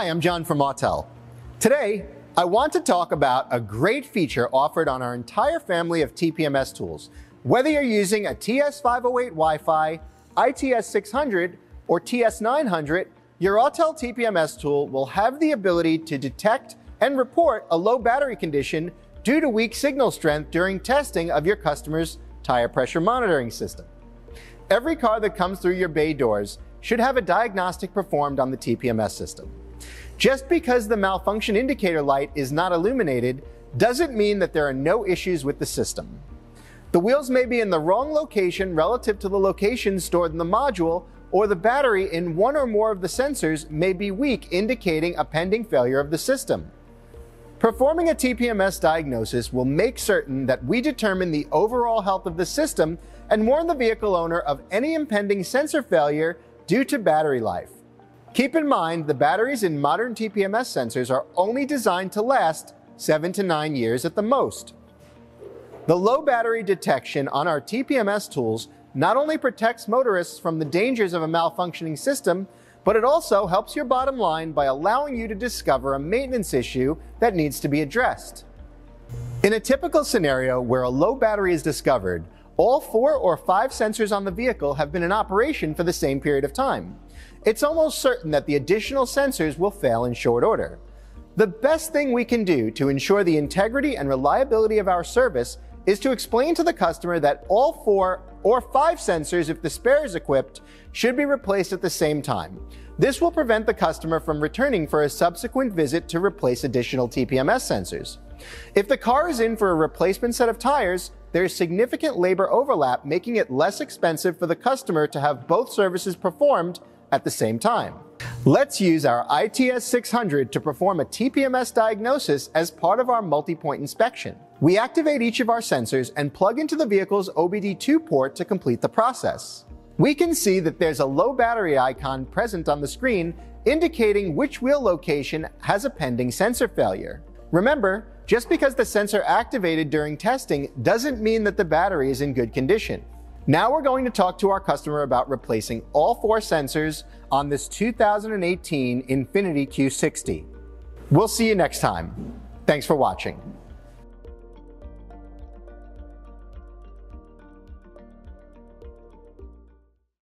Hi, I'm John from Autel. Today, I want to talk about a great feature offered on our entire family of TPMS tools. Whether you're using a TS508 Wi-Fi, ITS600, or TS900, your Autel TPMS tool will have the ability to detect and report a low battery condition due to weak signal strength during testing of your customer's tire pressure monitoring system. Every car that comes through your bay doors should have a diagnostic performed on the TPMS system. Just because the malfunction indicator light is not illuminated doesn't mean that there are no issues with the system. The wheels may be in the wrong location relative to the location stored in the module, or the battery in one or more of the sensors may be weak, indicating a pending failure of the system. Performing a TPMS diagnosis will make certain that we determine the overall health of the system and warn the vehicle owner of any impending sensor failure due to battery life. Keep in mind the batteries in modern TPMS sensors are only designed to last 7 to 9 years at the most. The low battery detection on our TPMS tools not only protects motorists from the dangers of a malfunctioning system, but it also helps your bottom line by allowing you to discover a maintenance issue that needs to be addressed. In a typical scenario where a low battery is discovered, all four or five sensors on the vehicle have been in operation for the same period of time it's almost certain that the additional sensors will fail in short order. The best thing we can do to ensure the integrity and reliability of our service is to explain to the customer that all four or five sensors, if the spare is equipped, should be replaced at the same time. This will prevent the customer from returning for a subsequent visit to replace additional TPMS sensors. If the car is in for a replacement set of tires, there is significant labor overlap, making it less expensive for the customer to have both services performed at the same time. Let's use our ITS 600 to perform a TPMS diagnosis as part of our multi-point inspection. We activate each of our sensors and plug into the vehicle's OBD2 port to complete the process. We can see that there's a low battery icon present on the screen indicating which wheel location has a pending sensor failure. Remember, just because the sensor activated during testing doesn't mean that the battery is in good condition. Now we're going to talk to our customer about replacing all four sensors on this 2018 Infiniti Q60. We'll see you next time. Thanks for watching.